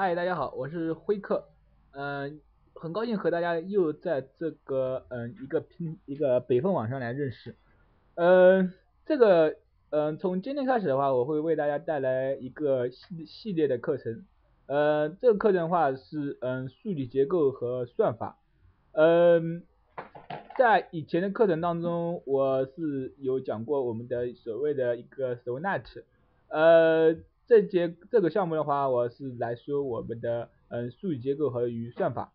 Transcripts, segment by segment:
嗨，大家好，我是辉客，嗯，很高兴和大家又在这个嗯一个拼一个北风网上来认识，嗯，这个嗯从今天开始的话，我会为大家带来一个系系列的课程，呃，这个课程的话是嗯数据结构和算法，嗯，在以前的课程当中，我是有讲过我们的所谓的一个 SONET，呃。这节这个项目的话，我是来说我们的嗯数据结构和语算法。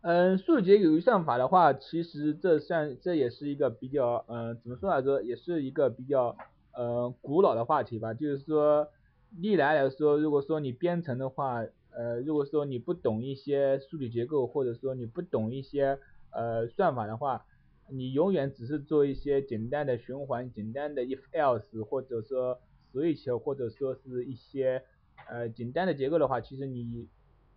嗯，数据结构与算法的话，其实这算这也是一个比较嗯怎么说来着，也是一个比较呃古老的话题吧。就是说历来来说，如果说你编程的话，呃如果说你不懂一些数据结构，或者说你不懂一些呃算法的话，你永远只是做一些简单的循环、简单的 if else，或者说。Switch 或者说是一些呃简单的结构的话，其实你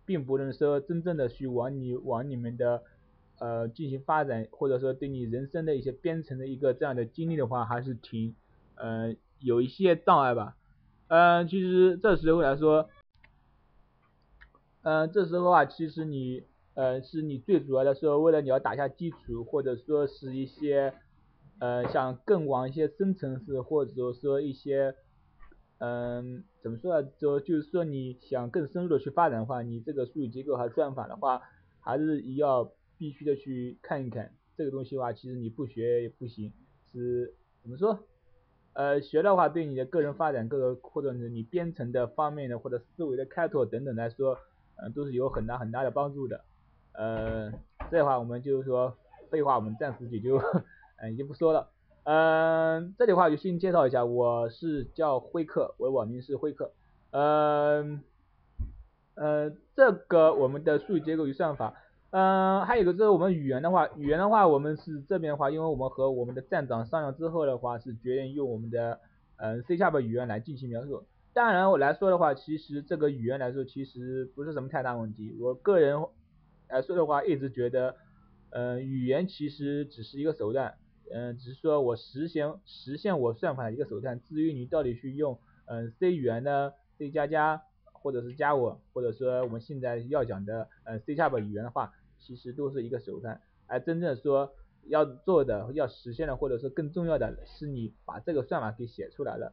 并不能说真正的去往你往你们的呃进行发展，或者说对你人生的一些编程的一个这样的经历的话，还是挺呃有一些障碍吧。嗯，其实这时候来说，嗯，这时候的话，其实你呃是你最主要的是，为了你要打下基础，或者说是一些呃想更往一些深层次，或者说一些嗯，怎么说呢？就就是说，你想更深入的去发展的话，你这个数据结构和算法的话，还是要必须的去看一看。这个东西的话，其实你不学也不行。是怎么说？呃，学的话对你的个人发展、各个或者是你编程的方面的或者思维的开拓等等来说，嗯，都是有很大很大的帮助的。呃，这话我们就是说废话，我们暂时也就嗯就不说了。嗯，这里的话就先介绍一下，我是叫辉客，我的网名是辉客。嗯，呃，这个我们的数据结构与算法，嗯，还有一个就是我们语言的话，语言的话，我们是这边的话，因为我们和我们的站长商量之后的话，是决定用我们的嗯 C 下的语言来进行描述。当然我来说的话，其实这个语言来说，其实不是什么太大问题。我个人来说的话，一直觉得，嗯，语言其实只是一个手段。嗯，只是说我实现实现我算法的一个手段。至于你到底去用嗯 C 语言的 C 加加，或者是加我，或者说我们现在要讲的嗯 C 下 p 语言的话，其实都是一个手段。而真正说要做的、要实现的，或者说更重要的是你把这个算法给写出来了。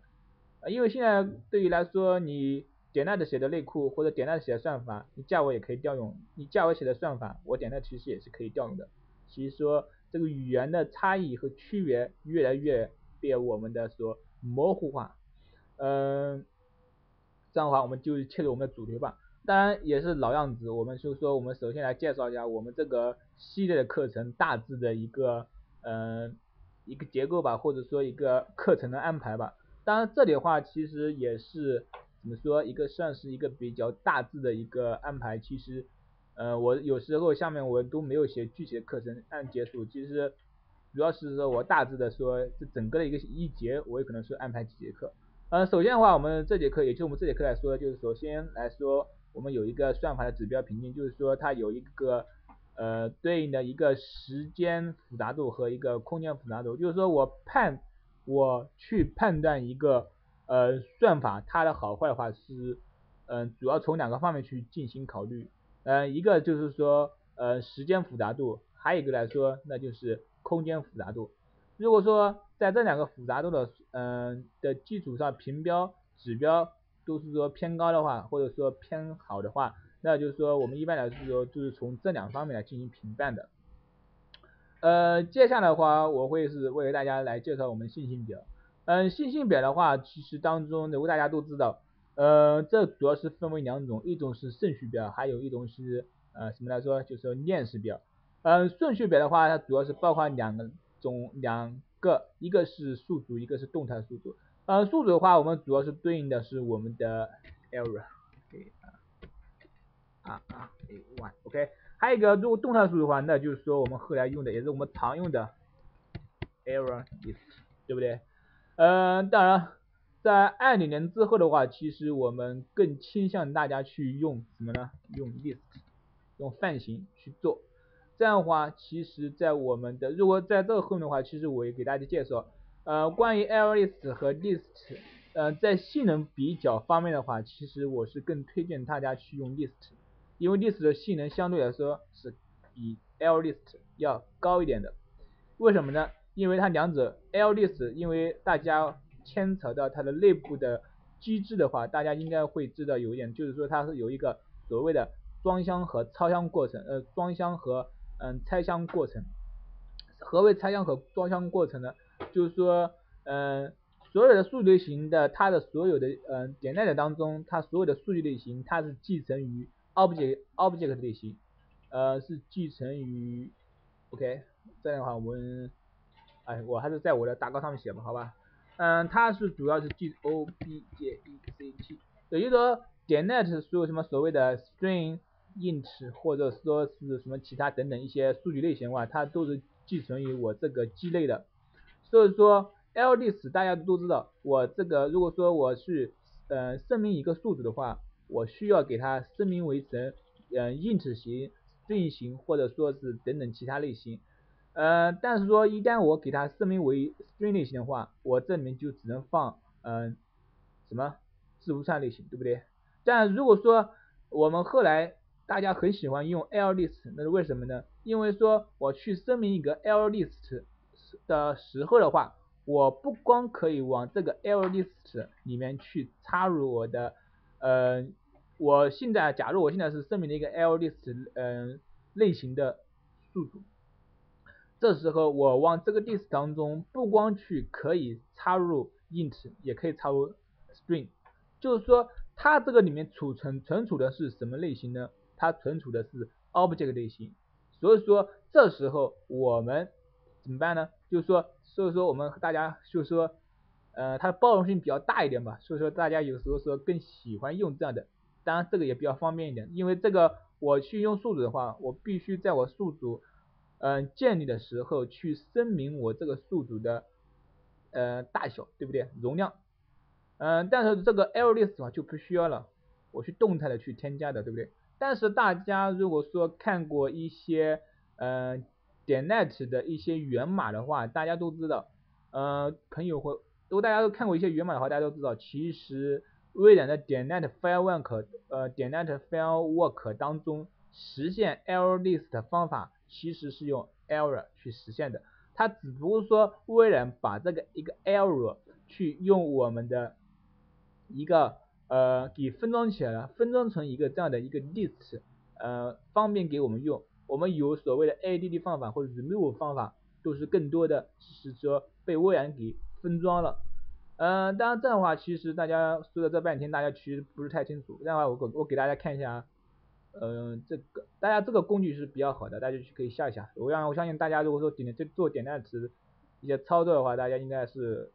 因为现在对于来说，你点 net 写的内库或者点 net 写的算法，你加我也可以调用。你加我写的算法，我点 net 其实也是可以调用的。其实说。这个语言的差异和区别越来越被我们的所模糊化，嗯，这样的话我们就切入我们的主题吧。当然也是老样子，我们就说我们首先来介绍一下我们这个系列的课程大致的一个嗯一个结构吧，或者说一个课程的安排吧。当然这里的话其实也是怎么说一个算是一个比较大致的一个安排，其实。呃，我有时候下面我都没有写具体的课程按结束，其实主要是说我大致的说这整个的一个一节，我有可能是安排几节课。呃，首先的话，我们这节课，也就我们这节课来说，就是首先来说，我们有一个算法的指标瓶颈，就是说它有一个呃对应的一个时间复杂度和一个空间复杂度，就是说我判我去判断一个呃算法它的好坏的话是嗯主要从两个方面去进行考虑。嗯，一个就是说，呃，时间复杂度，还有一个来说，那就是空间复杂度。如果说在这两个复杂度的，嗯的基础上，评标指标都是说偏高的话，或者说偏好的话，那就是说我们一般来说就是从这两方面来进行评判的。呃，接下来的话，我会是为大家来介绍我们信息表。嗯，信息表的话，其实当中，如果大家都知道。呃，这主要是分为两种，一种是顺序表，还有一种是呃什么来说，就是链式表。嗯，顺序表的话，它主要是包括两个种，两个，一个是数组，一个是动态数组。呃，数组的话，我们主要是对应的是我们的 error，啊啊 a one，OK。还有一个，如果动态数的话，那就是说我们后来用的，也是我们常用的 error list，对不对？嗯，当然。在二零年之后的话，其实我们更倾向大家去用什么呢？用 list，用泛型去做。这样的话，其实，在我们的如果在这个后面的话，其实我也给大家介绍，呃，关于 l list 和 list，呃，在性能比较方面的话，其实我是更推荐大家去用 list，因为 list 的性能相对来说是比 l list 要高一点的。为什么呢？因为它两者 l list，因为大家牵扯到它的内部的机制的话，大家应该会知道有一点，就是说它是有一个所谓的装箱和超箱过程，呃，装箱和嗯拆箱过程。何为拆箱和装箱过程呢？就是说，嗯。所有的数据类型的，它的所有的嗯点 net 当中，它所有的数据类型，它是继承于 object object 类型，呃是继承于，OK，这样的话我们，哎，我还是在我的大纲上面写吧，好吧，嗯，它是主要是记 object，也就是说点 net 所有什么所谓的 string int 或者说是什么其他等等一些数据类型的话，它都是寄存于我这个基类的，所以说。LDS 大家都知道，我这个如果说我去呃声明一个数组的话，我需要给它声明为成嗯 int 型、string 型或者说是等等其他类型，呃但是说一旦我给它声明为 string 类型的话，我这里面就只能放嗯什么字符串类型，对不对？但如果说我们后来大家很喜欢用 list 那是为什么呢？因为说我去声明一个 list 的时候的话。我不光可以往这个 list 里面去插入我的，呃，我现在假如我现在是声明的一个 list，嗯，类型的数组，这时候我往这个 list 当中不光去可以插入 int，也可以插入 string，就是说它这个里面储存存储的是什么类型呢？它存储的是 object 类型，所以说这时候我们怎么办呢？就是说。所以说我们大家就是说，呃，它的包容性比较大一点吧，所以说大家有时候说更喜欢用这样的，当然这个也比较方便一点，因为这个我去用数组的话，我必须在我数组，嗯，建立的时候去声明我这个数组的，呃，大小，对不对？容量，嗯，但是这个 list 话就不需要了，我去动态的去添加的，对不对？但是大家如果说看过一些，嗯。点 net 的一些源码的话，大家都知道，呃，朋友会，如果大家都看过一些源码的话，大家都知道，其实微软的点 net firework 呃，点 net firework 当中实现 error list 的方法，其实是用 error 去实现的，它只不过说微软把这个一个 error 去用我们的一个呃给分装起来了，分装成一个这样的一个 list，呃，方便给我们用。我们有所谓的 add 方法或者 remove 方法，都是更多的是说被微软给分装了。嗯，当然这样的话，其实大家说了这半天，大家其实不是太清楚。这样的话，我我给大家看一下啊，嗯，这个大家这个工具是比较好的，大家去可以下一下。我让我相信大家如果说点这做点赞词一些操作的话，大家应该是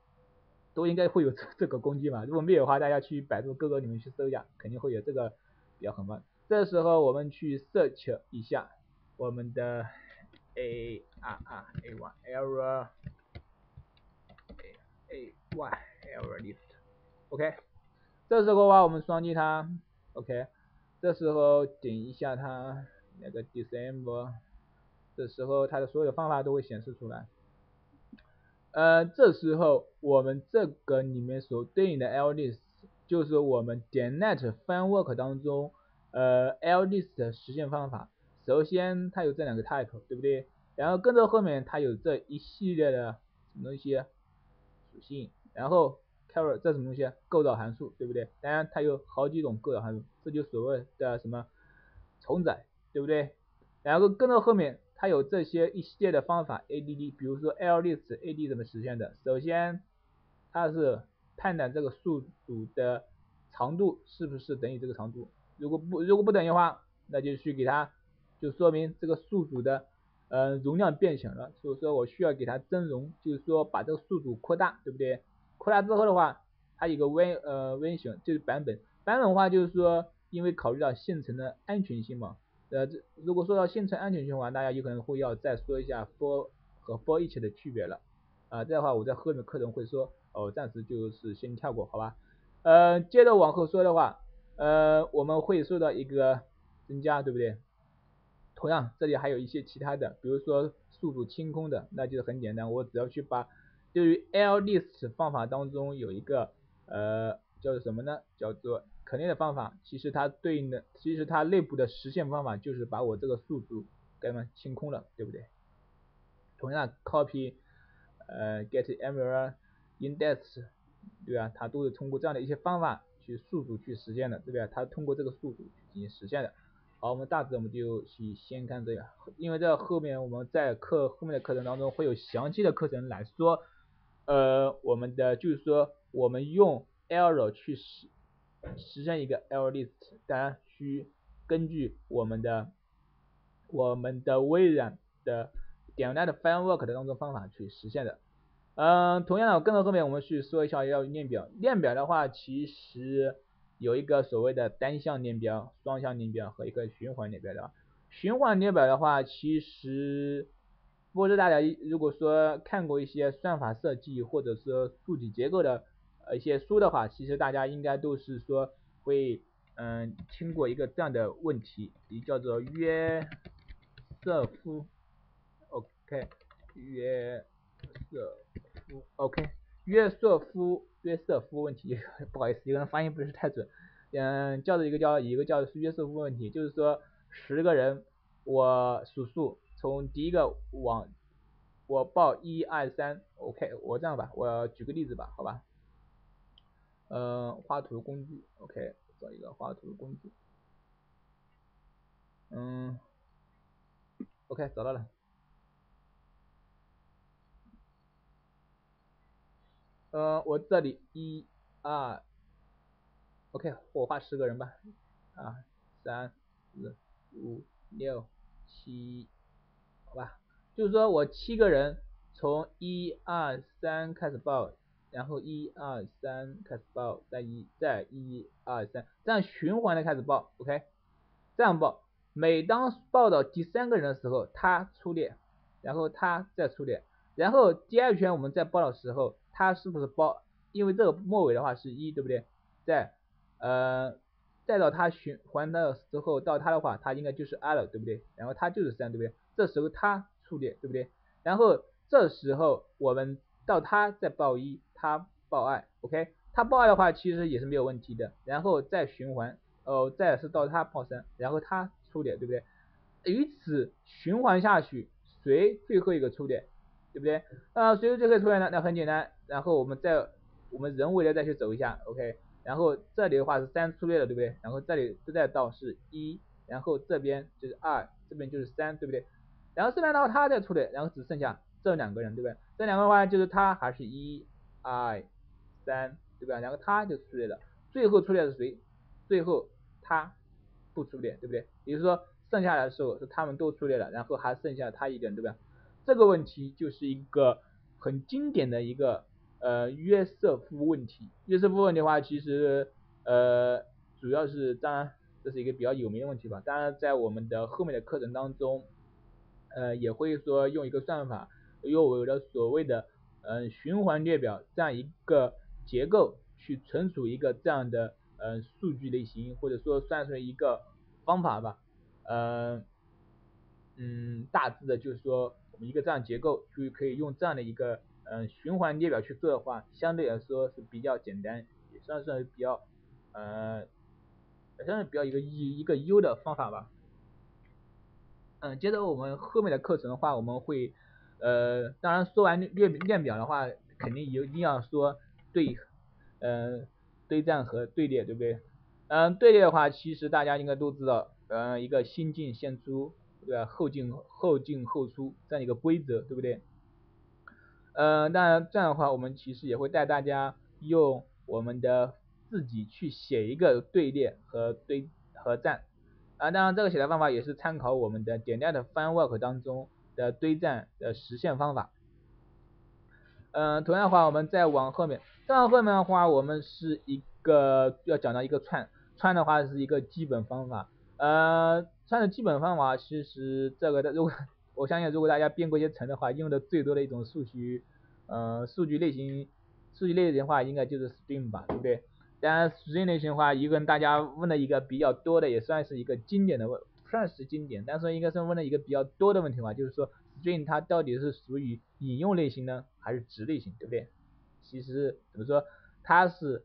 都应该会有这这个工具嘛。如果没有的话，大家去百度、哥哥里面去搜一下，肯定会有这个比较很棒。这时候我们去 search 一下。我们的 a r r a y error a a y error list，OK，这时候的话我们双击它，OK，这时候点一下它那个 disable，这时候它的所有的方法都会显示出来。呃，这时候我们这个里面所对应的 ldist 就是我们点 net framework 当中呃 ldist 的实现方法。首先它有这两个 type，对不对？然后跟着后面它有这一系列的什么东西属性，然后 char 这什么东西构造函数，对不对？当然它有好几种构造函数，这就所谓的什么重载，对不对？然后跟着后面它有这些一系列的方法 add，比如说 list add 怎么实现的？首先它是判断这个数组的长度是不是等于这个长度，如果不如果不等于的话，那就去给它。就说明这个数组的呃容量变小了，所以说我需要给它增容，就是说把这个数组扩大，对不对？扩大之后的话，它有个 v 呃温循就是版本，版本的话就是说，因为考虑到线程的安全性嘛，呃这如果说到线程安全性的话，大家有可能会要再说一下 for 和 for each 的区别了，啊这样的话我在后面课程会说，哦暂时就是先跳过，好吧？呃接着往后说的话，呃我们会受到一个增加，对不对？同样，这里还有一些其他的，比如说数组清空的，那就是很简单，我只要去把对于 list 方法当中有一个呃叫做什么呢？叫做肯定的方法，其实它对应的，其实它内部的实现方法就是把我这个数组给它清空了，对不对？同样 copy 呃 get error index 对吧？它都是通过这样的一些方法去数组去实现的，对不对？它通过这个数组去进行实现的。好，我们大致我们就去先看这个，因为在后面我们在课后面的课程当中会有详细的课程来说，呃，我们的就是说我们用 error 去实实现一个 error list，当然需根据我们的我们的微软的简单的 framework 的当中方法去实现的。嗯，同样的，跟着后面我们去说一下要链表。链表的话，其实有一个所谓的单向链表、双向链表和一个循环链表的。循环链表的话，其实不知大家如果说看过一些算法设计或者说数据结构的呃一些书的话，其实大家应该都是说会嗯听过一个这样的问题，也叫做约瑟夫，OK，约瑟夫。OK，约瑟夫约瑟夫问题，不好意思，一个人发音不是太准，嗯，叫做一个叫一个叫约瑟夫问题，就是说十个人我数数，从第一个往我报一二三，OK，我这样吧，我举个例子吧，好吧，嗯，画图工具，OK，找一个画图工具，嗯，OK，找到了。呃，我这里一、二，OK，我画十个人吧，啊，三、四、五、六、七，好吧，就是说我七个人从一二三开始报，然后一二三开始报，再一再一二三，这样循环的开始报，OK，这样报，每当报到第三个人的时候，他出列，然后他再出列，然后第二圈我们再报的时候。他是不是报？因为这个末尾的话是一，对不对？在呃，再到它循环的时候，到它的话，它应该就是二了，对不对？然后它就是三，对不对？这时候它出列，对不对？然后这时候我们到它再报一，它报二，OK？它报二的话其实也是没有问题的。然后再循环，哦，再是到它报三，然后它出列，对不对？于此循环下去，谁最后一个出列？对不对？啊，随着这个出来呢，那很简单，然后我们再我们人为的再去走一下，OK，然后这里的话是三出列了，对不对？然后这里再到是一，然后这边就是二，这边就是三，对不对？然后这边的话他再出列，然后只剩下这两个人，对不对？这两个的话就是他还是一二三，对吧？然后他就出列了，最后出列是谁？最后他不出列，对不对？也就是说剩下来的时候是他们都出列了，然后还剩下他一个人，对吧？这个问题就是一个很经典的一个呃约瑟夫问题。约瑟夫问题的话，其实呃主要是当然这是一个比较有名的问题吧。当然在我们的后面的课程当中，呃也会说用一个算法，用我的所谓的嗯循环列表这样一个结构去存储一个这样的呃数据类型，或者说算出一个方法吧。嗯嗯，大致的就是说。我们一个这样结构就可以用这样的一个嗯循环列表去做的话，相对来说是比较简单，也算是比较呃也算是比较一个一一个优的方法吧。嗯，接着我们后面的课程的话，我们会呃当然说完列列表的话，肯定有一定要说对嗯对战和队列，对不对？嗯，队列的话，其实大家应该都知道，嗯一个先进先出。对吧？后进后进后出这样一个规则，对不对？嗯，当然这样的话，我们其实也会带大家用我们的自己去写一个队列和堆和站啊。当然这个写的方法也是参考我们的简单的 framework 当中的堆栈的实现方法。嗯，同样的话，我们再往后面，再往后面的话，我们是一个要讲到一个串串的话是一个基本方法，呃。串的基本方法，其实这个的，如果我相信，如果大家编过一些程的话，用的最多的一种数据，呃，数据类型，数据类型的话，应该就是 string 吧，对不对？当然，string 类型的话，一个大家问的一个比较多的，也算是一个经典的问，算是经典，但是应该是问的一个比较多的问题吧，就是说 string 它到底是属于引用类型呢，还是值类型，对不对？其实怎么说，它是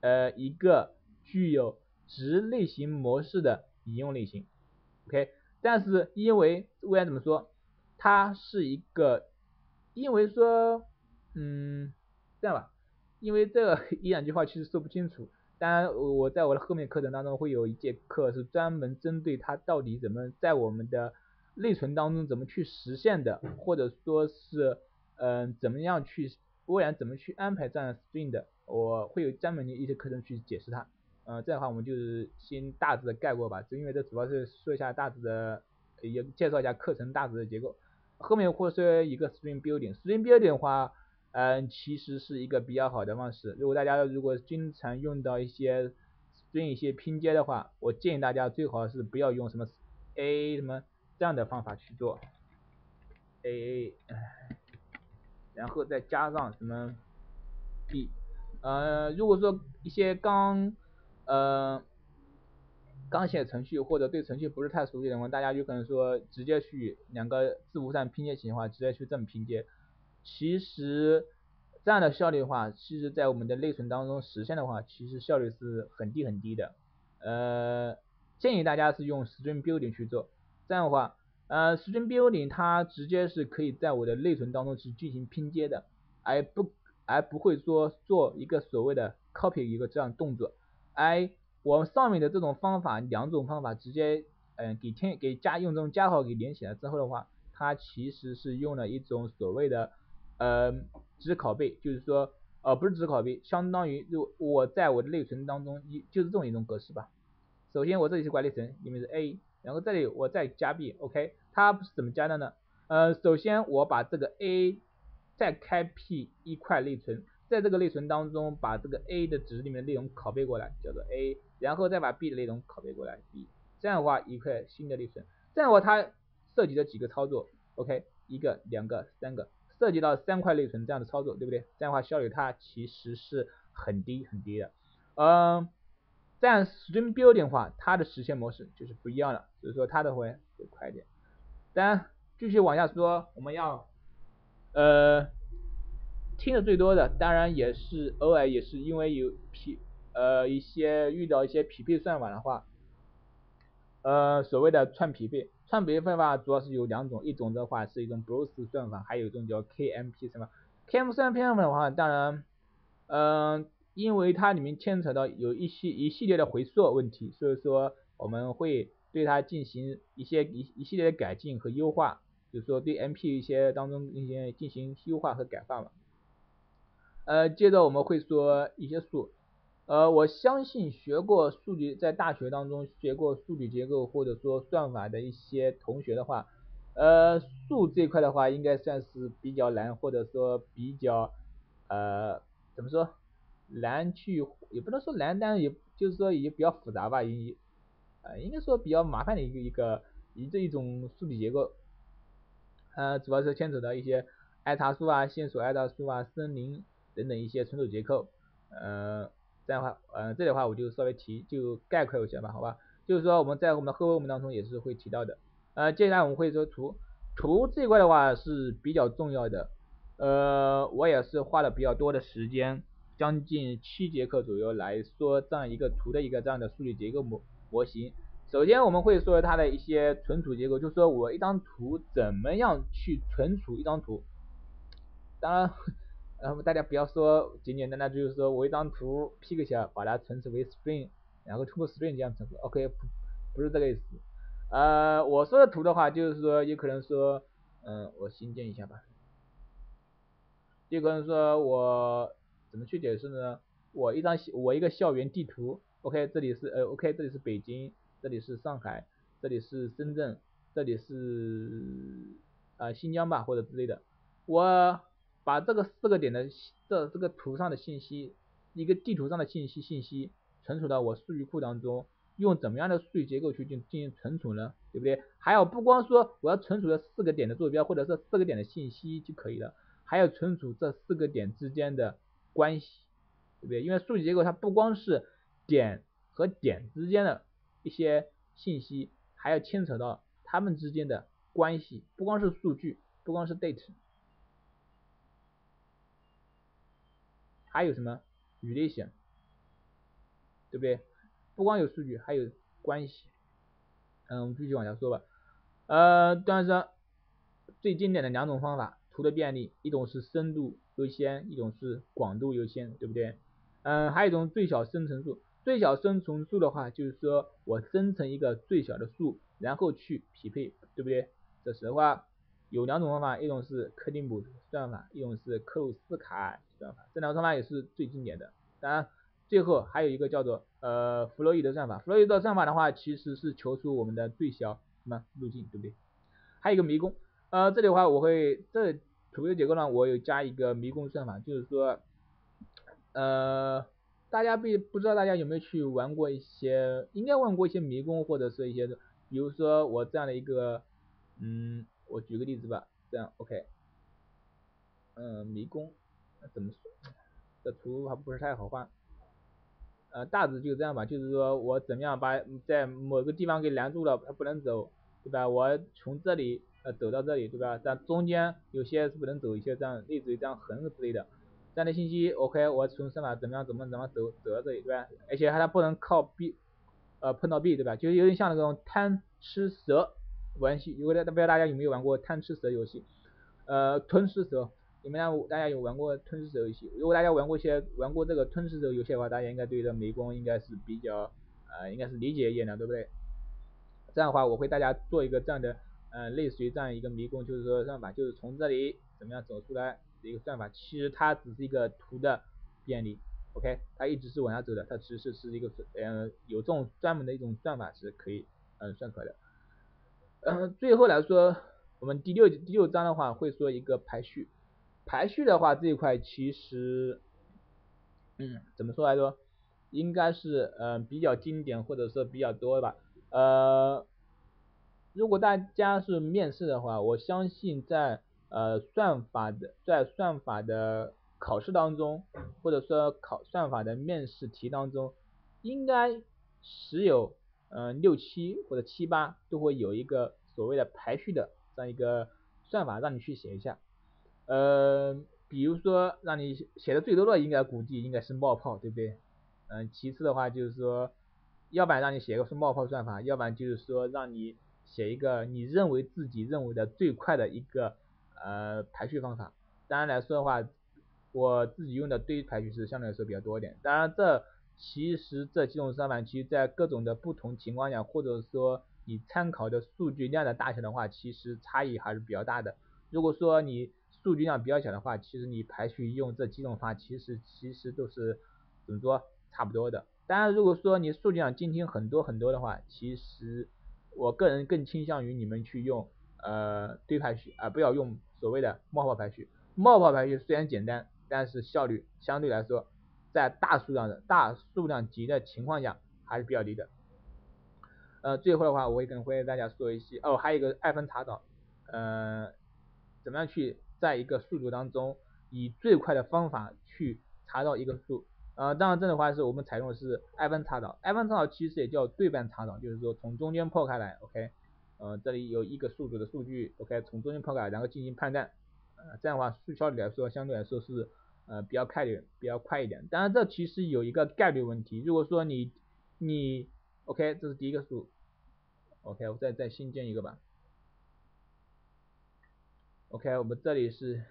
呃一个具有值类型模式的引用类型，OK，但是因为未来怎么说，它是一个，因为说，嗯，这样吧，因为这一两句话其实说不清楚，当然我在我的后面课程当中会有一节课是专门针对它到底怎么在我们的内存当中怎么去实现的，或者说是，嗯，怎么样去未来怎么去安排这样的 string 的，我会有专门的一些课程去解释它。呃，这样的话我们就是先大致的概括吧，就因为这主要是说一下大致的，也介绍一下课程大致的结构。后面会说一个 string building，string building 的话，嗯，其实是一个比较好的方式。如果大家如果经常用到一些 string 一些拼接的话，我建议大家最好是不要用什么 a 什么这样的方法去做 A A，然后再加上什么 b，呃，如果说一些刚呃，刚写程序或者对程序不是太熟悉的话，大家有可能说直接去两个字符上拼接型的话，直接去这么拼接。其实这样的效率的话，其实在我们的内存当中实现的话，其实效率是很低很低的。呃，建议大家是用 string building 去做，这样的话，呃，string building 它直接是可以在我的内存当中去进行拼接的，而不而不会说做一个所谓的 copy 一个这样动作。哎，我上面的这种方法，两种方法直接，嗯，给添给加用这种加号给连起来之后的话，它其实是用了一种所谓的，呃，只拷贝，就是说，呃，不是只拷贝，相当于就我在我的内存当中一就是这种一种格式吧。首先我这里是管理层，里面是 A，然后这里我再加 B，OK，它是怎么加的呢？呃，首先我把这个 A 再开辟一块内存。在这个内存当中，把这个 A 的值里面的内容拷贝过来，叫做 A，然后再把 B 的内容拷贝过来 B，这样的话一块新的内存，这样的话它涉及了几个操作，OK，一个、两个、三个，涉及到三块内存这样的操作，对不对？这样的话效率它其实是很低很低的，嗯，这样 String Building 的话，它的实现模式就是不一样的，所以说它的会会快一点。当然，继续往下说，我们要，呃。听的最多的，当然也是偶尔也是因为有匹呃一些遇到一些匹配算法的话，呃所谓的串匹配，串匹配算法主要是有两种，一种的话是一种 Bruce 算法，还有一种叫 KMP 算法。KMP 算法的话，当然，嗯，因为它里面牵扯到有一系一系列的回溯问题，所以说我们会对它进行一些一一系列的改进和优化，就是说对 MP 一些当中一些进行优化和改化嘛。呃，接着我们会说一些数，呃，我相信学过数据，在大学当中学过数据结构或者说算法的一些同学的话，呃，数这一块的话应该算是比较难，或者说比较，呃，怎么说，难去，也不能说难，但是也就是说也比较复杂吧，应，呃，应该说比较麻烦的一个一个一这一种数据结构，呃，主要是牵扯到一些爱查数啊、线索爱查数啊、森林。等等一些存储结构，呃，这样的话，呃，这里的话我就稍微提，就概括一下吧，好吧？就是说我们在我们的后文当中也是会提到的，呃，接下来我们会说图，图这一块的话是比较重要的，呃，我也是花了比较多的时间，将近七节课左右来说这样一个图的一个这样的数据结构模模型。首先我们会说它的一些存储结构，就是说我一张图怎么样去存储一张图，当然。然后大家不要说简简单单就是说我一张图 P 个下把它存储为 string，然后通过 string 这样存储，OK 不不是这个意思。呃，我说的图的话就是说有可能说，嗯，我新建一下吧。有可能说我怎么去解释呢？我一张我一个校园地图，OK 这里是呃 OK 这里是北京，这里是上海，这里是深圳，这里是啊新疆吧或者之类的，我。把这个四个点的这这个图上的信息，一个地图上的信息信息存储到我数据库当中，用怎么样的数据结构去进进行存储呢？对不对？还有不光说我要存储这四个点的坐标或者是四个点的信息就可以了，还要存储这四个点之间的关系，对不对？因为数据结构它不光是点和点之间的一些信息，还要牵扯到它们之间的关系，不光是数据，不光是 date。还有什么 relation 对不对？不光有数据，还有关系。嗯，我们继续往下说吧。呃，当然说最经典的两种方法，图的便利，一种是深度优先，一种是广度优先，对不对？嗯，还有一种最小生成数。最小生成数的话，就是说我生成一个最小的数，然后去匹配，对不对？这时的话有两种方法，一种是柯丁姆算法，一种是克鲁斯卡算法。这两个方法也是最经典的。当然，最后还有一个叫做呃弗洛伊德算法。弗洛伊德算法的话，其实是求出我们的最小什么路径，对不对？还有一个迷宫。呃，这里的话我会这图的结构呢，我有加一个迷宫算法，就是说呃。大家不不知道大家有没有去玩过一些，应该玩过一些迷宫或者是一些，比如说我这样的一个，嗯，我举个例子吧，这样 OK，嗯，迷宫怎么说？这图还不是太好画，呃，大致就这样吧，就是说我怎么样把在某个地方给拦住了，它不能走，对吧？我从这里呃走到这里，对吧？但中间有些是不能走，一些这样类似于这样横之类的。这样的信息，OK，我从算法怎么样怎么怎么走走到这里，对吧？而且它不能靠 B，呃碰到 B，对吧？就是有点像那种贪吃蛇玩戏，如果大家不知道大家有没有玩过贪吃蛇游戏，呃吞噬蛇，你们大家有玩过吞噬者游戏？如果大家玩过一些玩过这个吞噬者游戏的话，大家应该对这迷宫应该是比较呃应该是理解一点的，对不对？这样的话，我会大家做一个这样的呃类似于这样一个迷宫，就是说算法就是从这里怎么样走出来的。一个算法，其实它只是一个图的便利，OK，它一直是往下走的，它其实是一个嗯有这种专门的一种算法是可以嗯算出来的。嗯，最后来说，我们第六第六章的话会说一个排序，排序的话这一块其实嗯怎么说来说，应该是嗯比较经典或者说比较多吧。呃，如果大家是面试的话，我相信在呃，算法的在算法的考试当中，或者说考算法的面试题当中，应该十有嗯六七或者七八都会有一个所谓的排序的这样一个算法让你去写一下。呃，比如说让你写的最多的应该估计应该是冒泡，对不对？嗯，其次的话就是说，要不然让你写一个是冒泡算法，要不然就是说让你写一个你认为自己认为的最快的一个。呃，排序方法，当然来说的话，我自己用的堆排序是相对来说比较多一点。当然，这其实这几种算法，其实在各种的不同情况下，或者说你参考的数据量的大小的话，其实差异还是比较大的。如果说你数据量比较小的话，其实你排序用这几种方法，其实其实都是怎么说差不多的。当然，如果说你数据量今天很多很多的话，其实我个人更倾向于你们去用呃堆排序，而不要用。所谓的冒泡排序，冒泡排序虽然简单，但是效率相对来说，在大数量的大数量级的情况下还是比较低的。呃，最后的话，我会跟会大家说一些，哦，还有一个二分查找，呃，怎么样去在一个数组当中以最快的方法去查到一个数，呃，当然这的话是我们采用的是二分查找，二分查找其实也叫对半查找，就是说从中间破开来，OK。呃，这里有一个数组的数据，OK，从中间破开来，然后进行判断，呃，这样的话，数效率来说，相对来说是呃比较快点，比较快一点。当然，这其实有一个概率问题，如果说你你 OK，这是第一个数，OK，我再再新建一个吧，OK，我们这里是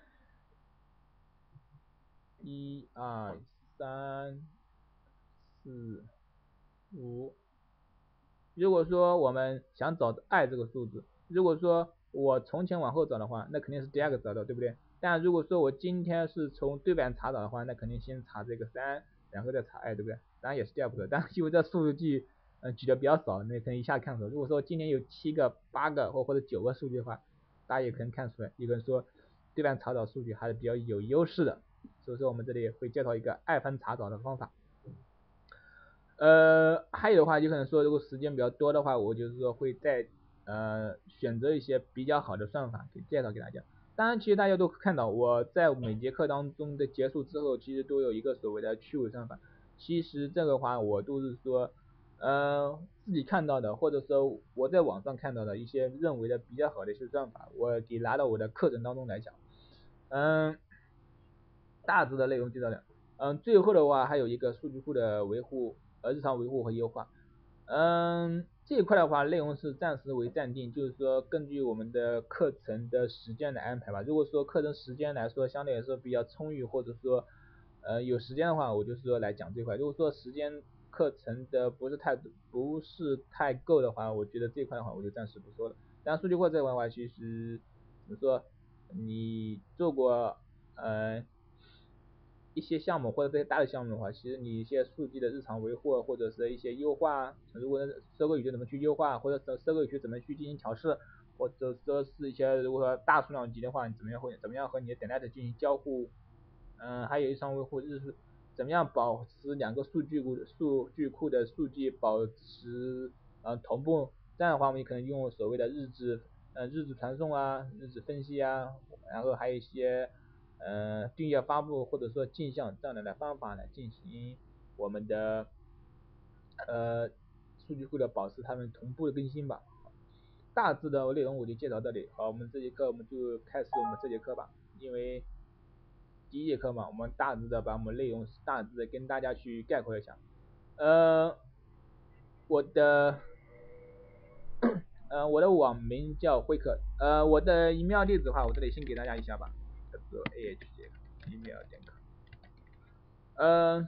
一二三四五。如果说我们想找 i 这个数字，如果说我从前往后找的话，那肯定是第二个找到，对不对？但如果说我今天是从对半查找的话，那肯定先查这个三，然后再查 i，对不对？当然也是第二步的，但是因为这数据嗯举的比较少，那可能一下看出来。如果说今天有七个、八个或或者九个数据的话，大家也可能看出来，有人说对半查找数据还是比较有优势的。所以说我们这里会介绍一个二分查找的方法。呃，还有的话，就可能说，如果时间比较多的话，我就是说会再呃选择一些比较好的算法给介绍给大家。当然，其实大家都看到我在每节课当中的结束之后，其实都有一个所谓的趣味算法。其实这个话我都是说，呃自己看到的，或者说我在网上看到的一些认为的比较好的一些算法，我给拿到我的课程当中来讲。嗯，大致的内容介绍了。嗯，最后的话还有一个数据库的维护。呃日常维护和优化。嗯，这一块的话，内容是暂时为暂定，就是说根据我们的课程的时间来安排吧。如果说课程时间来说相对来说比较充裕，或者说呃有时间的话，我就是说来讲这块。如果说时间课程的不是太不是太够的话，我觉得这块的话我就暂时不说了。但数据库这块的话，其实怎么说，你做过呃。一些项目或者这些大的项目的话，其实你一些数据的日常维护或者是一些优化，如果收购语句怎么去优化，或者说收购语句怎么去进行调试，或者说是一些如果说大数量级的话，你怎么样会怎么样和你的 d e t 进行交互，嗯，还有日常维护就是怎么样保持两个数据库数据库的数据保持呃同步，这样的话我们可能用所谓的日志呃日志传送啊，日志分析啊，然后还有一些。呃，订阅发布或者说镜像这样的方法来进行我们的呃数据库的保持它们同步的更新吧。大致的内容我就介绍这里，好，我们这节课我们就开始我们这节课吧。因为第一节课嘛，我们大致的把我们内容大致的跟大家去概括一下。呃，我的呃我的网名叫辉客，呃我的 email 地址的话，我这里先给大家一下吧。做 ah 杰克 email 点 com，嗯，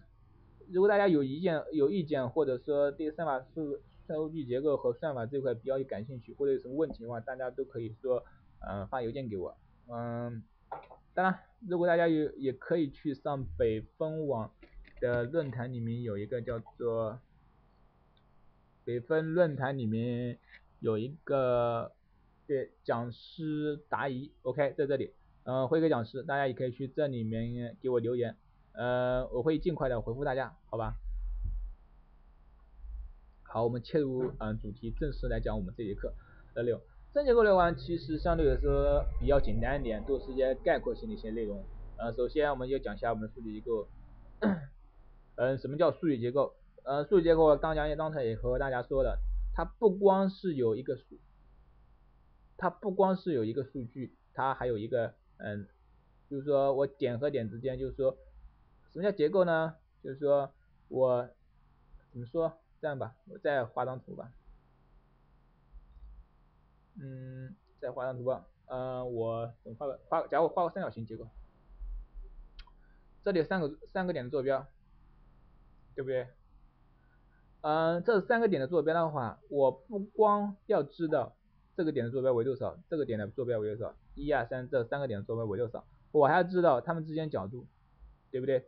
如果大家有意见有意见或者说对算法数数据结构和算法这块比较感兴趣或者有什么问题的话，大家都可以说嗯发邮件给我，嗯，当然如果大家有也可以去上北风网的论坛里面有一个叫做北风论坛里面有一个对讲师答疑，OK 在这里。嗯，辉哥讲师，大家也可以去这里面给我留言，呃，我会尽快的回复大家，好吧？好，我们切入嗯主题，正式来讲我们这节课的内容。这节课内容其实相对来说比较简单一点，都是一些概括性的一些内容。呃，首先我们要讲一下我们的数据结构。嗯，什么叫数据结构？呃，数据结构刚讲也刚才也和大家说了，它不光是有一个数，它不光是有一个数据，它还有一个。嗯，就是说我点和点之间，就是说，什么叫结构呢？就是说我怎么说？这样吧，我再画张图吧。嗯，再画张图吧。嗯，我怎么画个画？假如我画个三角形结构，这里有三个三个点的坐标，对不对？嗯，这三个点的坐标的话，我不光要知道。这个点的坐标为多少？这个点的坐标为多少？一二三这三个点的坐标为多少？我还要知道它们之间角度，对不对？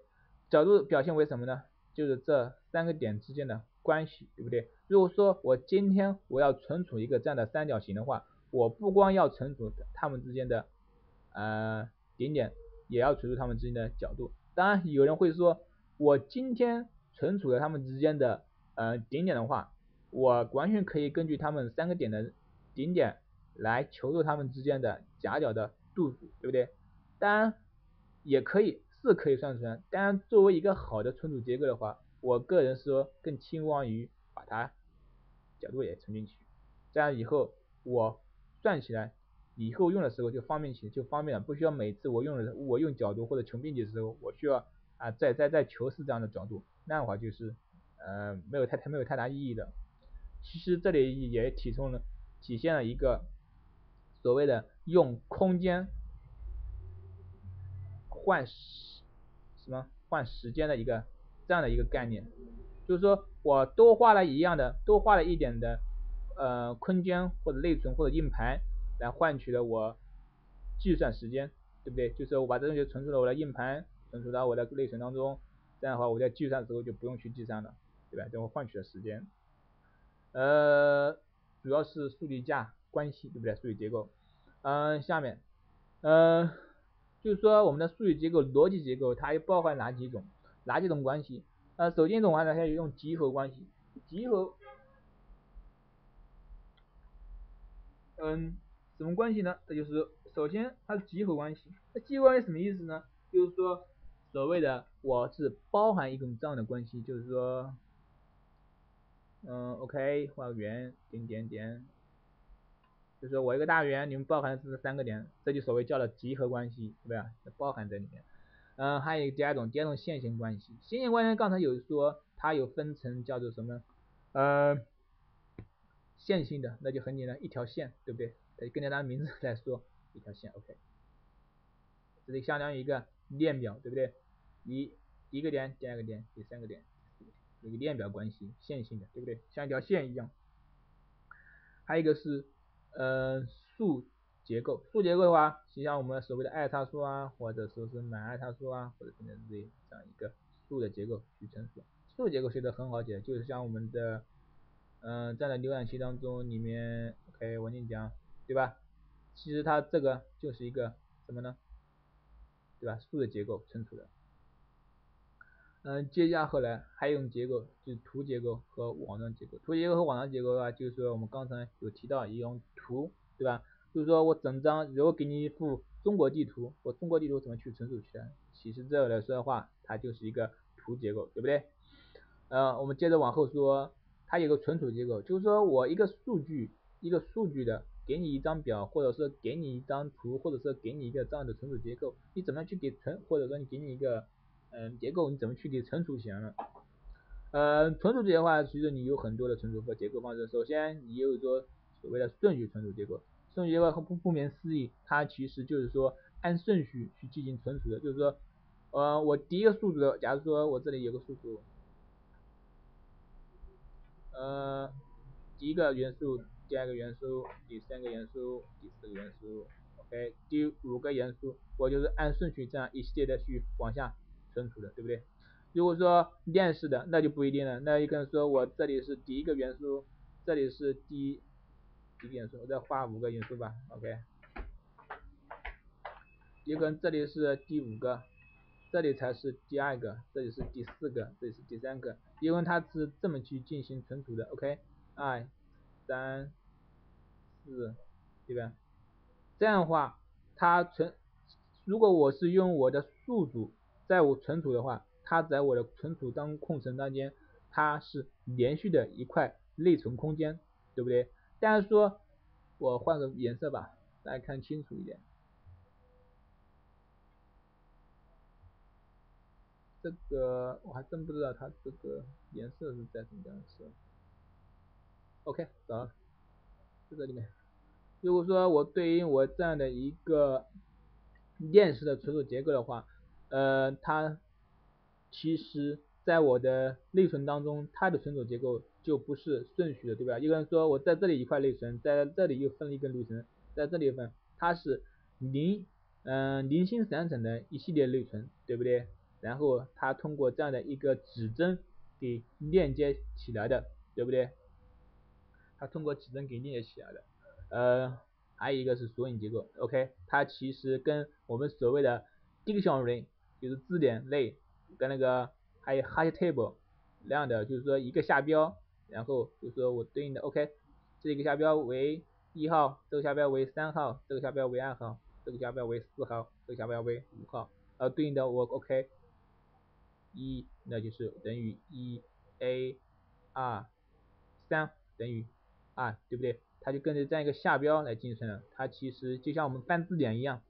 角度表现为什么呢？就是这三个点之间的关系，对不对？如果说我今天我要存储一个这样的三角形的话，我不光要存储它们之间的呃顶点，也要存储它们之间的角度。当然有人会说，我今天存储了它们之间的呃顶点的话，我完全可以根据它们三个点的顶点来求出它们之间的夹角的度数，对不对？当然也可以是可以算出来，当然作为一个好的存储结构的话，我个人说更倾向于把它角度也存进去，这样以后我算起来，以后用的时候就方便起就方便了，不需要每次我用的我用角度或者求并集的时候，我需要啊再再再求是这样的角度，那样的话就是呃没有太太没有太大意义的。其实这里也提供了。体现了一个所谓的用空间换时什么换时间的一个这样的一个概念，就是说我多花了一样的多花了一点的呃空间或者内存或者硬盘来换取了我计算时间，对不对？就是我把这东西存储到我的硬盘，存储到我的内存当中，这样的话我在计算的时候就不用去计算了，对吧？等我换取了时间，呃。主要是数据架关系，对不对？数据结构，嗯，下面，嗯，就是说我们的数据结构逻辑结构，它又包含哪几种？哪几种关系？呃，首先一种话呢，它用集合关系，集合，嗯，什么关系呢？这就是首先它是集合关系，那集合关系什么意思呢？就是说所谓的我是包含一种这样的关系，就是说。嗯，OK，画个圆，点点点，就是我一个大圆，你们包含是三个点，这就所谓叫了集合关系，对不对？包含在里面。嗯，还有第二种，第二种线性关系。线性关系刚才有说它有分成叫做什么？呃，线性的，那就很简单，一条线，对不对？跟着它的名字来说，一条线，OK。这里相当于一个链表，对不对？一一个点，第二个点，第三个点，一个链表关系，线性的，对不对？像一条线一样。还有一个是，呃，数结构。树结构的话，就像我们所谓的爱差数啊，或者说是满爱差数啊，或者等等之类这样一个数的结构去陈述。数结构学的很好解，就是像我们的，嗯，在浏览器当中里面，OK，我跟你讲，对吧？其实它这个就是一个什么呢？对吧？数的结构存储的。嗯，接下后来还有一种结构，就是图结构和网状结构。图结构和网状结构的话，就是说我们刚才有提到一种图，对吧？就是说我整张如果给你一幅中国地图，我中国地图怎么去存储起来？其实这个来说的话，它就是一个图结构，对不对？呃，我们接着往后说，它有个存储结构，就是说我一个数据，一个数据的。给你一张表，或者是给你一张图，或者是给你一个这样的存储结构，你怎么样去给存，或者说你给你一个嗯结构，你怎么去给存储起来呢？呃，存储的话，其实你有很多的存储和结构方式。首先，你有说所谓的顺序存储结构，顺序结构不不明思义，它其实就是说按顺序去进行存储的，就是说，呃，我第一个数组，假如说我这里有个数组，呃，第一个元素。第二个元素，第三个元素，第四个元素，OK，第五个元素，我就是按顺序这样一系列的去往下存储的，对不对？如果说链式的，那就不一定了，那有可能说我这里是第一个元素，这里是第第一个元素，我再画五个元素吧，OK，有可能这里是第五个，这里才是第二个，这里是第四个，这里是第三个，因为它是这么去进行存储的，OK，二三。四，对吧？这样的话，它存，如果我是用我的数组在我存储的话，它在我的存储当空层当间，它是连续的一块内存空间，对不对？但是说，我换个颜色吧，大家看清楚一点。这个我还真不知道它这个颜色是在什么样色。OK，找到，在这里面。如果说我对应我这样的一个链式的存储结构的话，呃，它其实在我的内存当中，它的存储结构就不是顺序的，对吧？一个人说我在这里一块内存，在这里又分了一个内存，在这里分，它是零嗯零星散整的一系列内存，对不对？然后它通过这样的一个指针给链接起来的，对不对？它通过指针给链接起来的。呃，还有一个是索引结构，OK，它其实跟我们所谓的 dictionary 就是字典类，跟那个还有 hash table 那样的，就是说一个下标，然后就说我对应的 OK，这个下标为一号，这个下标为三号，这个下标为二号，这个下标为四号，这个下标为五号，呃，对应的我 OK，一那就是等于一 A 二三等于二，对不对？它就跟着这样一个下标来进行，它其实就像我们翻字典一样，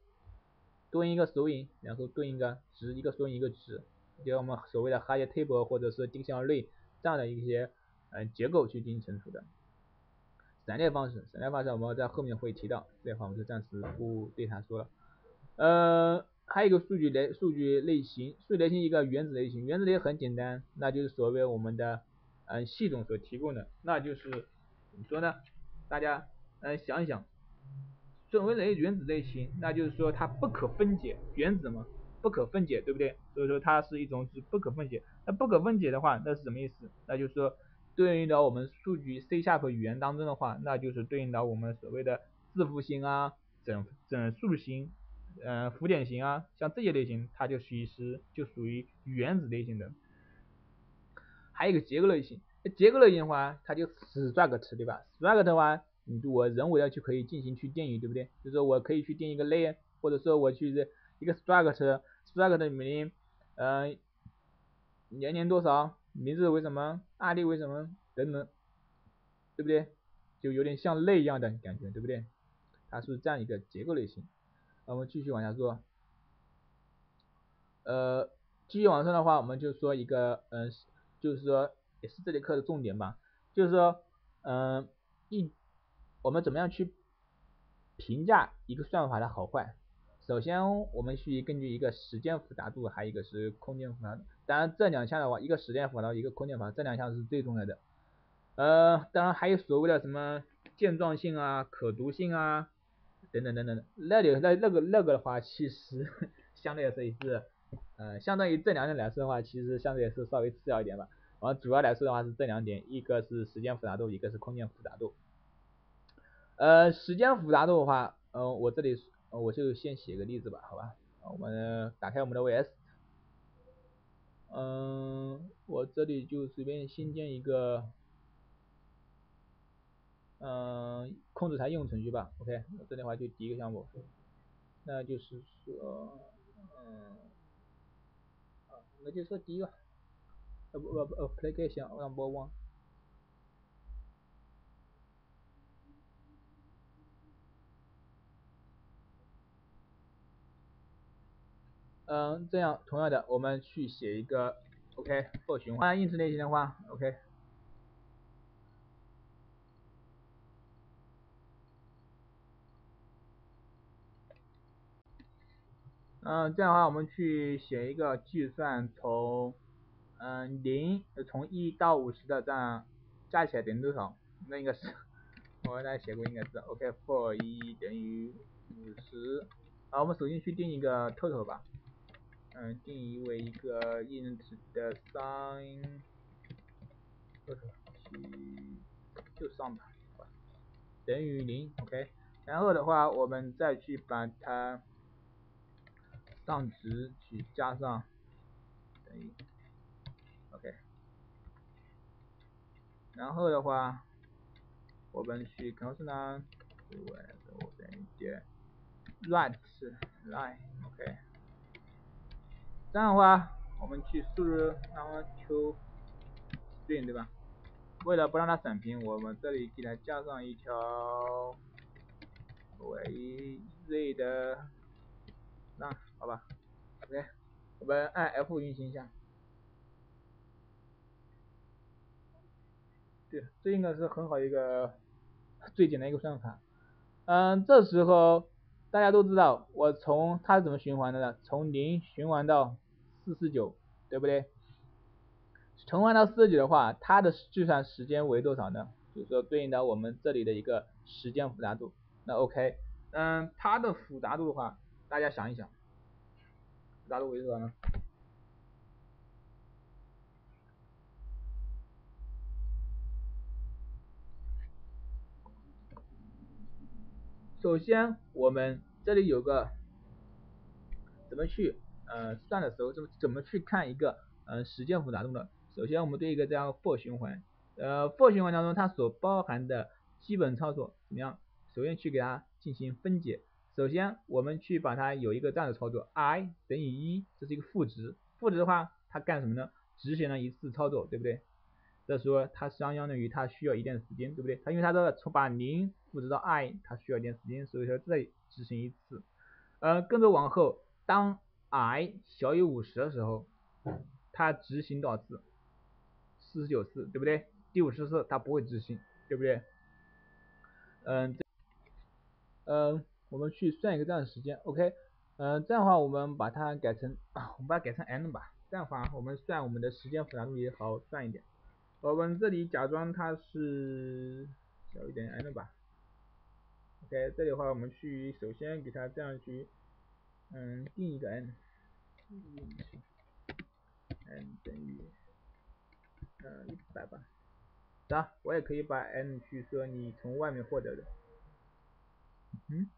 对应一个索引，然后对应一个值，一个索引一个值，就我们所谓的 hash table 或者是定向类这样的一些嗯结构去进行存储的。散列方式，散列方式我们在后面会提到，这块我们就暂时不对它说了。呃，还有一个数据类数据类型，数据类型一个原子类型，原子类很简单，那就是所谓我们的嗯系统所提供的，那就是怎么说呢？大家嗯想一想，所谓的原子类型，那就是说它不可分解，原子嘛不可分解，对不对？所以说它是一种是不可分解。那不可分解的话，那是什么意思？那就是说对应到我们数据 C sharp 语言当中的话，那就是对应到我们所谓的字符型啊、整整数型、嗯符点型啊，像这些类型，它就属于是就属于原子类型的。还有一个结构类型。结构类型的话，它就 struct 对吧？struct 的话，你我人为的去可以进行去定义，对不对？就是说我可以去定一个类，或者说我去一个 struct，struct 的名，嗯，年龄多少，名字为什么案例为什么等等，对不对？就有点像类一样的感觉，对不对？它是这样一个结构类型。那我们继续往下说。呃，继续往上的话，我们就说一个，嗯，就是说也是这节课的重点吧，就是说，嗯，一，我们怎么样去评价一个算法的好坏？首先，我们需根据一个时间复杂度，还有一个是空间复杂度。当然，这两项的话，一个时间复杂度，一个空间复杂，这两项是最重要的。呃，当然还有所谓的什么健壮性啊、可读性啊，等等等等。那里那那个那个的话，其实 相对来说也是，呃，相当于这两点来说的话，其实相对来说稍微次要一点吧。然后主要来说的话是这两点，一个是时间复杂度，一个是空间复杂度。呃，时间复杂度的话，嗯，我这里。我就先写个例子吧，好吧，我们打开我们的 VS，嗯，我这里就随便新建一个，嗯，控制台应用程序吧，OK，我这里的话就第一个项目，那就是说，嗯，那就说第一个，呃不不不，application number one。嗯，这样同样的，我们去写一个 OK for 循环。应试类型的话，OK。嗯，这样的话，我们去写一个计算从嗯零从一到五十的这样加起来等于多少？那应该是我给大家写过，应该是 OK for 一等于五十。好，我们首先去定一个 total 吧。嗯，定义为一个 int 的 sin，多少？就上吧，等于零，OK。然后的话，我们再去把它上值去加上等于，OK。然后的话，我们去告诉它，对，我等于点 right，line，OK。这样的话，我们去输入那么 q string 对吧？为了不让它闪屏，我们这里给它加上一条为 z 的，那好吧，OK，我们按 F 运行一下。对，这应该是很好一个最简单一个算法。嗯，这时候。大家都知道，我从它是怎么循环的呢？从零循环到四四九，对不对？循环到四四九的话，它的计算时间为多少呢？就是说对应到我们这里的一个时间复杂度。那 OK，嗯，它的复杂度的话，大家想一想，复杂度为多少呢？首先，我们这里有个怎么去呃算的时候，怎么怎么去看一个呃时间复杂度呢？首先，我们对一个这样 for 循环，呃 for 循环当中它所包含的基本操作怎么样？首先去给它进行分解。首先，我们去把它有一个这样的操作，i 等于一，这是一个赋值。赋值的话，它干什么呢？执行了一次操作，对不对？这时候它相当于它需要一定的时间，对不对？它因为它这个从把零复制到 i，它需要一点时间，所以说再执行一次。呃，跟着往后，当 i 小于五十的时候，它执行多少次？四十九次，对不对？第五十次它不会执行，对不对？嗯，嗯，我们去算一个这样的时间，OK？嗯，这样的话我们把它改成，我们把它改成 n 吧，这样的话我们算我们的时间复杂度也好算一点。我们这里假装它是小一点 n 吧，OK，这里的话我们去首先给它这样去，嗯，定一个 n，n 等于，呃，一百吧，啊，我也可以把 n 去说你从外面获得的，嗯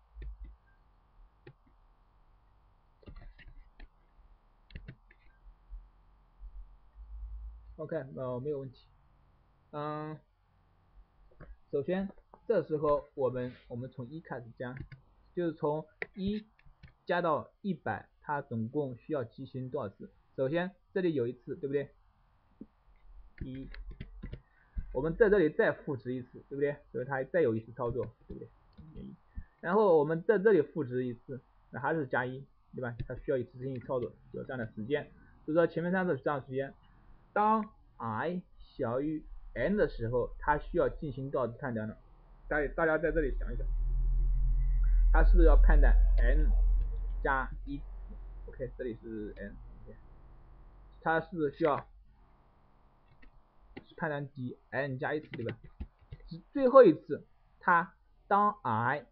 ，OK，呃，没有问题。嗯，首先这时候我们我们从一开始加，就是从一加到一百，它总共需要执行多少次？首先这里有一次，对不对？一，我们在这里再赋值一次，对不对？所以它再有一次操作，对不对？然后我们在这里赋值一次，那还是加一，对吧？它需要一次性操作，有这样的时间。所以说前面三次是这样时间，当 i 小于 n 的时候，它需要进行到判断的。大家大家在这里想一想，它是不是要判断 n 加一？OK，这里是 n，它是不是需要判断底 n 加一次，对吧？是最后一次，它当 i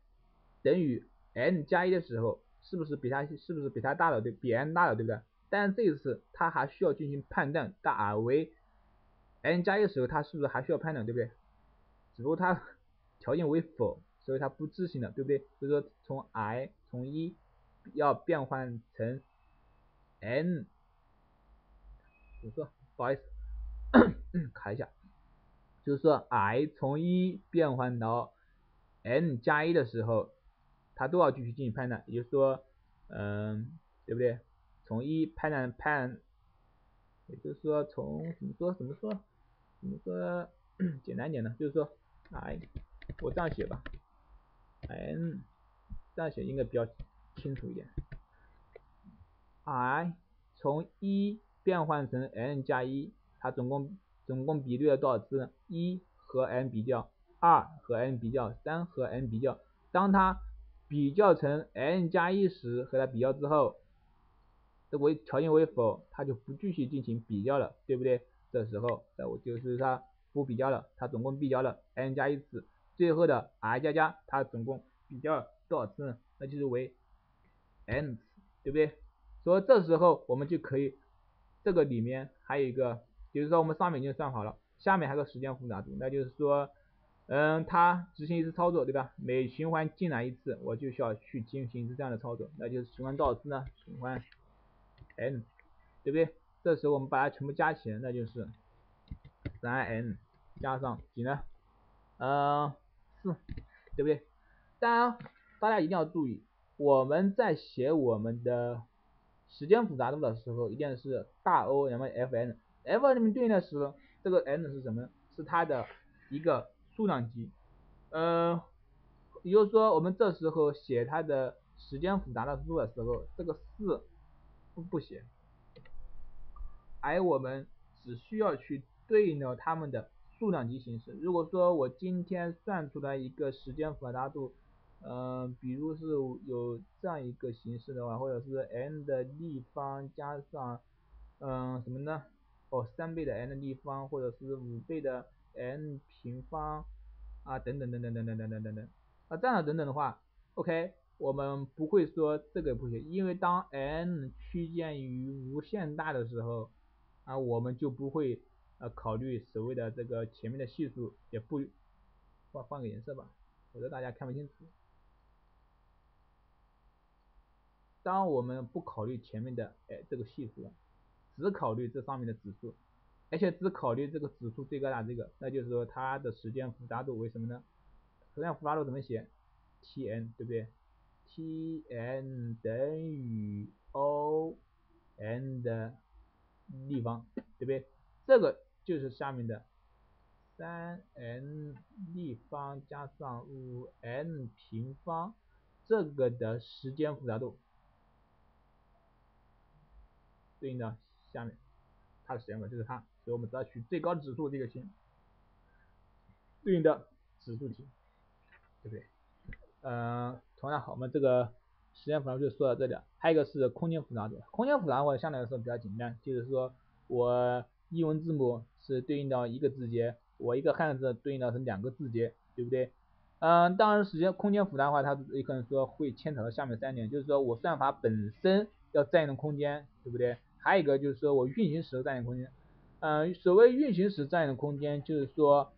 等于 n 加一的时候，是不是比它是不是比它大了？对，比 n 大了，对不对？但这一次它还需要进行判断，大 i 为 n 加一的时候，它是不是还需要判断，对不对？只不过它 条件为否，所以它不执行了，对不对？所以说从 i 从一要变换成 n，怎么说？不好意思，卡一下，就是说 i 从一变换到 n 加一的时候，它都要继续进行判断，也就是说，嗯，对不对？从一判断判，也就是说从怎么说怎么说怎么说简单点呢？就是说 i 我这样写吧，n 这样写应该比较清楚一点。i 从一变换成 n 加一，它总共总共比对了多少次？一和 n 比较，二和 n 比较，三和 n 比较。当它比较成 n 加一时，和它比较之后，这为条件为否，它就不继续进行比较了，对不对？这时候，那我就是它不比较了，它总共比较了 n 加一次。最后的 i 加加，它总共比较了多少次呢？那就是为 n 次，对不对？所以这时候我们就可以，这个里面还有一个，比如说我们上面已经算好了，下面还有个时间复杂度，那就是说，嗯，它执行一次操作，对吧？每循环进来一次，我就需要去进行一次这样的操作，那就是循环多少次呢？循环 n，对不对？这时候我们把它全部加起来，那就是三 n 加上几呢？嗯。四，对不对？当然，大家一定要注意，我们在写我们的时间复杂度的时候，一定是大 O 然后 F n，F 里面对应的是这个 n 是什么？是它的一个数量级。嗯，也就是说，我们这时候写它的时间复杂度的时候，这个四不不写，而我们只需要去对应到它们的。数量级形式，如果说我今天算出来一个时间复杂度，嗯，比如是有这样一个形式的话，或者是 n 的立方加上，嗯，什么呢？哦，三倍的 n 的立方，或者是五倍的 n 平方，啊，等等等等等等等等等等，啊，这样等等的话，OK，我们不会说这个不行，因为当 n 趋近于无限大的时候，啊，我们就不会。呃，考虑所谓的这个前面的系数也不换换个颜色吧，否则大家看不清楚。当我们不考虑前面的哎这个系数了，只考虑这上面的指数，而且只考虑这个指数最高大这个，那就是说它的时间复杂度为什么呢？时间复杂度怎么写？Tn 对不对？Tn 等于 O，n 的立方，对不对？这个。就是下面的三 n 立方加上五 n 平方，这个的时间复杂度对应的下面它的时间就是它，所以我们只要取最高指数这个心对应的指数题，对不对？嗯，同样好，我们这个时间复杂就说到这里了。还有一个是空间复杂度，空间复杂度相对来说比较简单，就是说我英文字母。是对应到一个字节，我一个汉字对应到是两个字节，对不对？嗯，当然时间空间复杂的话，它也可能说会牵扯到下面三点，就是说我算法本身要占用的空间，对不对？还有一个就是说我运行时占用空间。嗯，所谓运行时占用的空间，就是说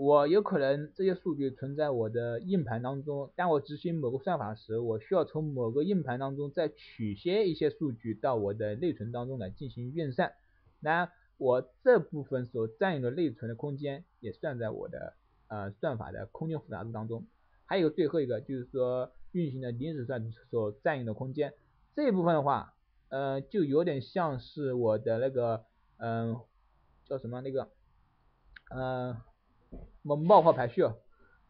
我有可能这些数据存在我的硬盘当中，当我执行某个算法时，我需要从某个硬盘当中再取些一些数据到我的内存当中来进行运算，那。我这部分所占用的内存的空间也算在我的呃算法的空间复杂度当中，还有最后一个就是说运行的临时算所占用的空间，这一部分的话，呃就有点像是我的那个嗯叫什么那个嗯冒冒泡排序，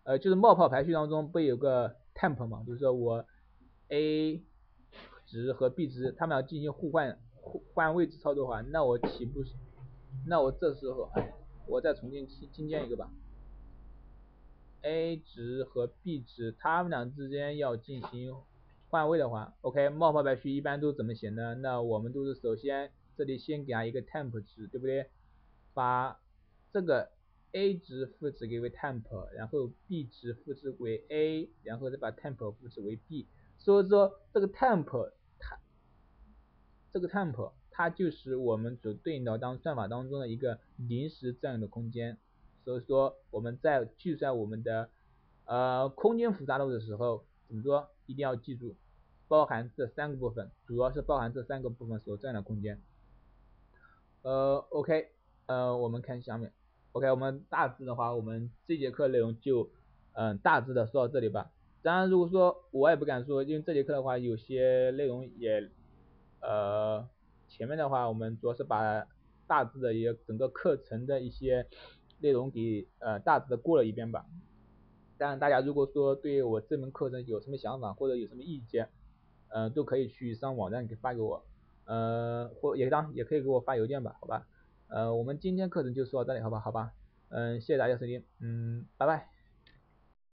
呃就是冒泡排序当中不有个 temp 嘛，就是说我 a 值和 b 值，它们要进行互换互换位置操作的话，那我岂不是，那我这时候，我再重新新建一个吧。a 值和 b 值，它们俩之间要进行换位的话，OK，冒泡排序一般都怎么写呢？那我们都是首先这里先给它一个 temp 值，对不对？把这个 a 值复制给为 temp，然后 b 值复制为 a，然后再把 temp 复制为 b。所以说这个 temp 它这个 temp 它就是我们所对应的当算法当中的一个临时占用的空间。所以说我们在计算我们的呃空间复杂度的时候，怎么说？一定要记住，包含这三个部分，主要是包含这三个部分所占的空间。呃，OK，呃，我们看下面，OK，我们大致的话，我们这节课内容就嗯大致的说到这里吧。当然，如果说我也不敢说，因为这节课的话，有些内容也呃前面的话，我们主要是把大致的一个整个课程的一些。内容给呃大致的过了一遍吧，当然大家如果说对我这门课程有什么想法或者有什么意见，嗯都可以去上网站给发给我，呃或也当也可以给我发邮件吧，好吧，呃我们今天课程就说到这里，好吧好吧，嗯谢谢大家收听，嗯拜拜。